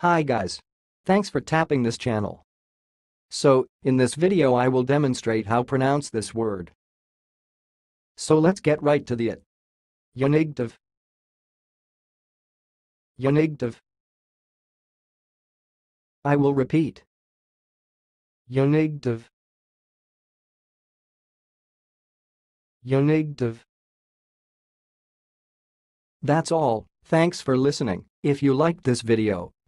Hi guys. Thanks for tapping this channel. So, in this video I will demonstrate how pronounce this word. So let's get right to the it. Yannigtav. Yannigtav. I will repeat. Yannigtav. Yannigtav. That's all, thanks for listening. If you liked this video,